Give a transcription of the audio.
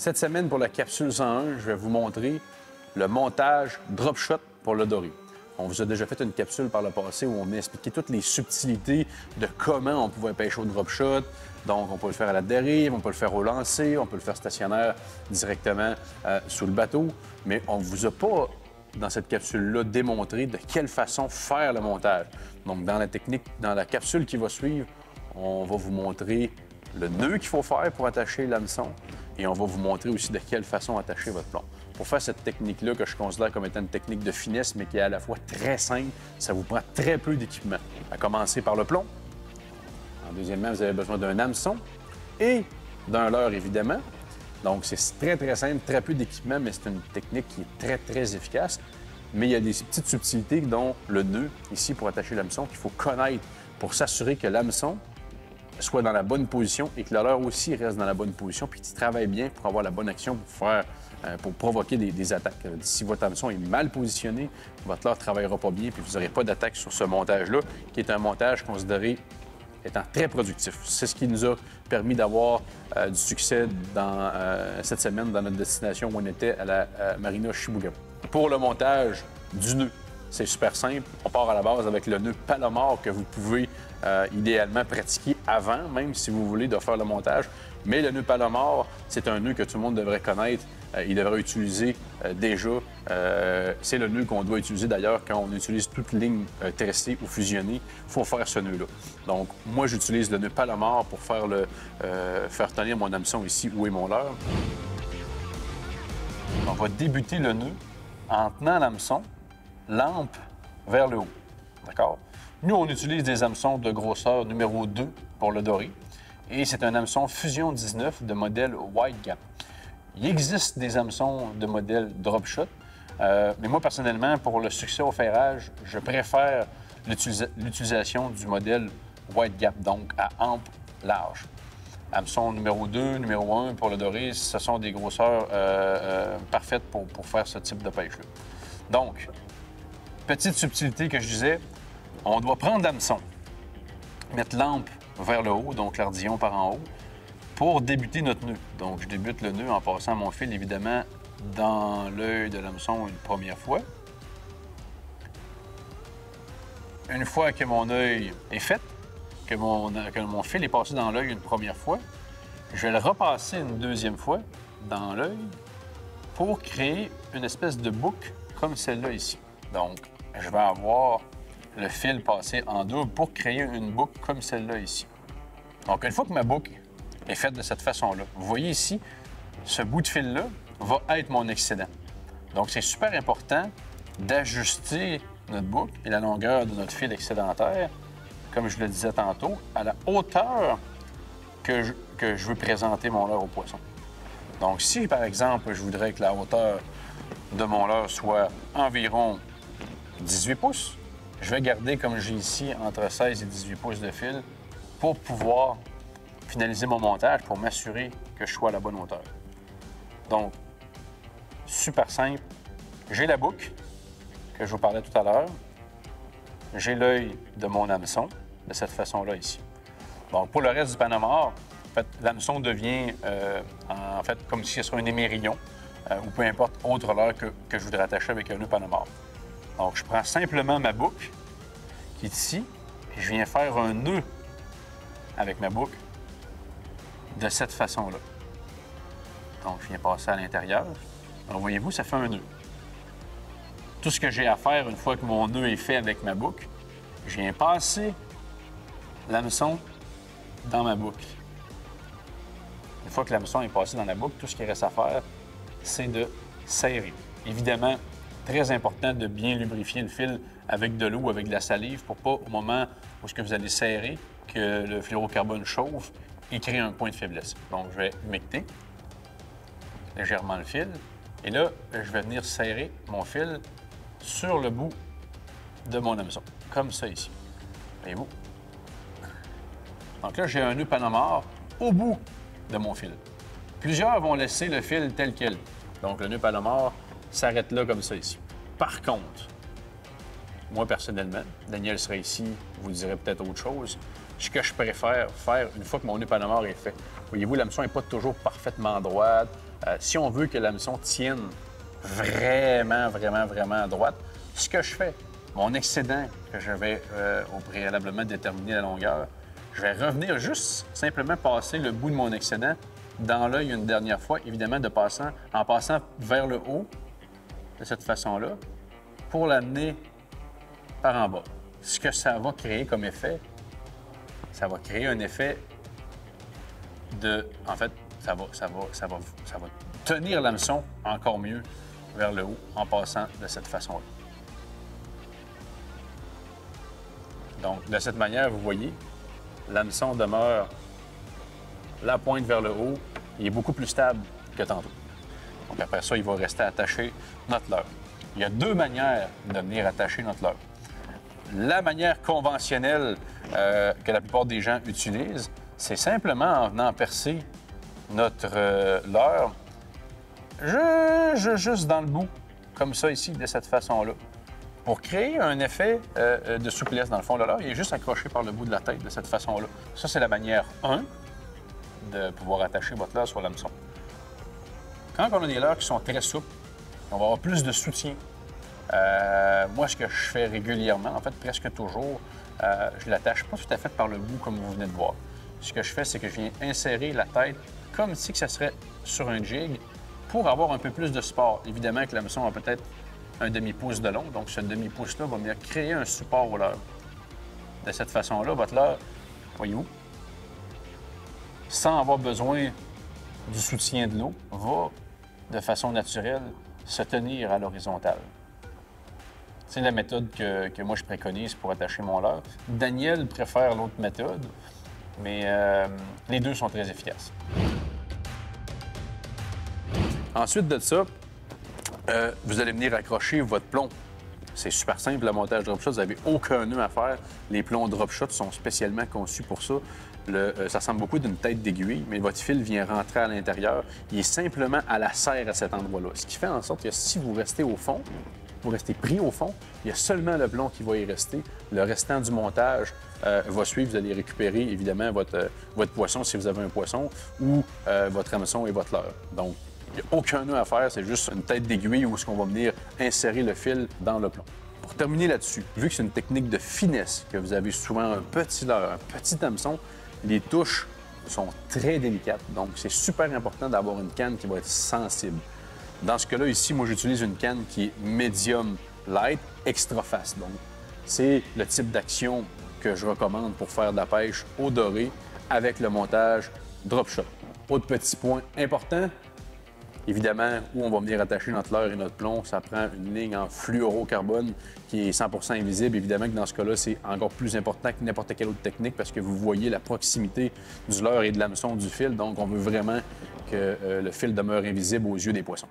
Cette semaine, pour la capsule 101, je vais vous montrer le montage drop shot pour le doré. On vous a déjà fait une capsule par le passé où on a expliqué toutes les subtilités de comment on pouvait pêcher au drop shot. Donc, on peut le faire à la dérive, on peut le faire au lancer, on peut le faire stationnaire directement euh, sous le bateau. Mais on ne vous a pas, dans cette capsule-là, démontré de quelle façon faire le montage. Donc, dans la technique, dans la capsule qui va suivre, on va vous montrer le nœud qu'il faut faire pour attacher l'hameçon et on va vous montrer aussi de quelle façon attacher votre plomb. Pour faire cette technique-là, que je considère comme étant une technique de finesse, mais qui est à la fois très simple, ça vous prend très peu d'équipement. À commencer par le plomb. En deuxièmement, vous avez besoin d'un hameçon et d'un leurre, évidemment. Donc, c'est très, très simple, très peu d'équipement, mais c'est une technique qui est très, très efficace. Mais il y a des petites subtilités, dont le nœud, ici, pour attacher l'hameçon, qu'il faut connaître pour s'assurer que l'hameçon soit dans la bonne position et que le leurre aussi reste dans la bonne position, puis qu'il travaille bien pour avoir la bonne action pour faire, euh, pour provoquer des, attaques. Euh, si votre hameçon est mal positionné, votre leurre ne travaillera pas bien, puis vous n'aurez pas d'attaque sur ce montage-là, qui est un montage considéré étant très productif. C'est ce qui nous a permis d'avoir euh, du succès dans, cette semaine dans notre destination où on était à la Marina Shibuya. Pour le montage du nœud, c'est super simple. On part à la base avec le nœud Palomar que vous pouvez euh, idéalement pratiquer avant, même si vous voulez, de faire le montage. Mais le nœud Palomar, c'est un nœud que tout le monde devrait connaître. Euh, il devrait utiliser euh, déjà. c'est le nœud qu'on doit utiliser d'ailleurs quand on utilise toute ligne tressée ou fusionnée. Il faut faire ce nœud-là. Donc, moi, j'utilise le nœud Palomar pour faire, le, faire tenir mon hameçon ici, où est mon leurre. On va débuter le nœud en tenant l'hameçon lampe vers le haut. D'accord? Nous, on utilise des hameçons de grosseur numéro 2 pour le doré. Et c'est un hameçon Fusion 19 de modèle Wide Gap. Il existe des hameçons de modèle Drop Shot, euh, mais moi, personnellement, pour le succès au ferrage, je préfère l'utilisation du modèle Wide Gap, donc à ample large. Hameçon numéro 2, numéro 1 pour le doré, ce sont des grosseurs euh, euh, parfaites pour, pour faire ce type de pêche-là. Donc, petite subtilité que je disais, on doit prendre l'hameçon, mettre l'ampe vers le haut, donc l'ardillon par en haut, pour débuter notre nœud. Donc, je débute le nœud en passant mon fil, évidemment, dans l'œil de l'hameçon une première fois. Une fois que mon œil est fait, que mon, que mon fil est passé dans l'œil une première fois, je vais le repasser une deuxième fois dans l'œil pour créer une espèce de boucle comme celle-là ici. Donc, je vais avoir le fil passé en double pour créer une boucle comme celle-là ici. Donc, une fois que ma boucle est faite de cette façon-là, vous voyez ici, ce bout de fil-là va être mon excédent. Donc, c'est super important d'ajuster notre boucle et la longueur de notre fil excédentaire, comme je le disais tantôt, à la hauteur que je, que je veux présenter mon leurre au poisson. Donc, si, par exemple, je voudrais que la hauteur de mon leurre soit environ 18 pouces. Je vais garder, comme j'ai ici, entre 16 et 18 pouces de fil pour pouvoir finaliser mon montage, pour m'assurer que je sois à la bonne hauteur. Donc, super simple. J'ai la boucle que je vous parlais tout à l'heure. J'ai l'œil de mon hameçon de cette façon-là ici. Bon, pour le reste du Panama, en fait, l'hameçon devient euh, en fait comme si ce serait un émerillon euh, ou peu importe autre leurre que, que, je voudrais attacher avec un nœud Panama. Donc, je prends simplement ma boucle qui est ici et je viens faire un nœud avec ma boucle de cette façon-là. Donc, je viens passer à l'intérieur. Alors, voyez-vous, ça fait un nœud. Tout ce que j'ai à faire une fois que mon nœud est fait avec ma boucle, je viens passer l'hameçon dans ma boucle. Une fois que l'hameçon est passé dans la boucle, tout ce qui reste à faire, c'est de serrer. Évidemment, très important de bien lubrifier le fil avec de l'eau, avec de la salive, pour pas, au moment où ce que vous allez serrer, que le fluorocarbone chauffe et crée un point de faiblesse. Donc, je vais humecter légèrement le fil. Et là, je vais venir serrer mon fil sur le bout de mon hameçon, comme ça ici. Voyez-vous? Donc là, j'ai un nœud Panama au bout de mon fil. Plusieurs vont laisser le fil tel quel. Donc, le nœud Palomar s'arrête là comme ça ici. Par contre, moi personnellement, Daniel serait ici, vous direz peut-être autre chose. Ce que je préfère faire une fois que mon nœud est fait. Voyez-vous, l'hameçon n'est pas toujours parfaitement droite. Euh, si on veut que l'hameçon tienne vraiment, vraiment, vraiment droite, ce que je fais, mon excédent que j'avais euh, au préalablement déterminé la longueur, je vais revenir juste simplement passer le bout de mon excédent dans l'œil une dernière fois, évidemment de passant, en passant vers le haut de cette façon-là pour l'amener par en bas. Ce que ça va créer comme effet, ça va créer un effet de. En fait, ça va, ça va, ça va, ça va tenir l'hameçon encore mieux vers le haut en passant de cette façon-là. Donc, de cette manière, vous voyez, l'hameçon demeure la pointe vers le haut. Il est beaucoup plus stable que tantôt. Donc, après ça, il va rester attaché notre leurre. Il y a deux manières de venir attacher notre leurre. La manière conventionnelle euh, que la plupart des gens utilisent, c'est simplement en venant percer notre euh, leurre juste dans le bout, comme ça ici, de cette façon-là. Pour créer un effet euh, de souplesse dans le fond, le leurre, il est juste accroché par le bout de la tête de cette façon-là. Ça, c'est la manière 1 de pouvoir attacher votre leurre sur l'hameçon. Quand on a des leurres qui sont très souples, on va avoir plus de soutien. Euh, moi, ce que je fais régulièrement, en fait presque toujours, euh, je l'attache pas tout à fait par le bout comme vous venez de voir. Ce que je fais, c'est que je viens insérer la tête comme si que ça serait sur un jig pour avoir un peu plus de support. Évidemment que l'hameçon a peut-être un demi-pouce de long, donc ce demi-pouce-là va venir créer un support au leurre. De cette façon-là, votre leurre, voyez-vous, sans avoir besoin du soutien de l'eau, va de façon naturelle se tenir à l'horizontale. C'est la méthode que, moi je préconise pour attacher mon leurre. Daniel préfère l'autre méthode, mais euh, les deux sont très efficaces. Ensuite de ça, euh, vous allez venir accrocher votre plomb. C'est super simple, le montage drop shot. Vous n'avez aucun nœud à faire. Les plombs drop shot sont spécialement conçus pour ça. Euh, ça ressemble beaucoup d'une tête d'aiguille, mais votre fil vient rentrer à l'intérieur. Il est simplement à la serre à cet endroit-là. Ce qui fait en sorte que si vous restez au fond, vous restez pris au fond, il y a seulement le plomb qui va y rester. Le restant du montage euh, va suivre. Vous allez récupérer évidemment votre, votre poisson si vous avez un poisson ou votre hameçon et votre leurre. Donc, il n'y a aucun nœud à faire, c'est juste une tête d'aiguille où est-ce qu'on va venir insérer le fil dans le plomb. Pour terminer là-dessus, vu que c'est une technique de finesse, que vous avez souvent un petit leurre, un petit hameçon, les touches sont très délicates. Donc, c'est super important d'avoir une canne qui va être sensible. Dans ce cas-là, ici, moi, j'utilise une canne qui est medium light, extra fast. Donc, c'est le type d'action que je recommande pour faire de la pêche au doré avec le montage drop shot. Autre petit point important, Évidemment, où on va venir attacher notre leurre et notre plomb, ça prend une ligne en fluorocarbone qui est 100% invisible. Évidemment que dans ce cas-là, c'est encore plus important que n'importe quelle autre technique parce que vous voyez la proximité du leurre et de l'hameçon du fil. Donc, on veut vraiment que euh, le fil demeure invisible aux yeux des poissons.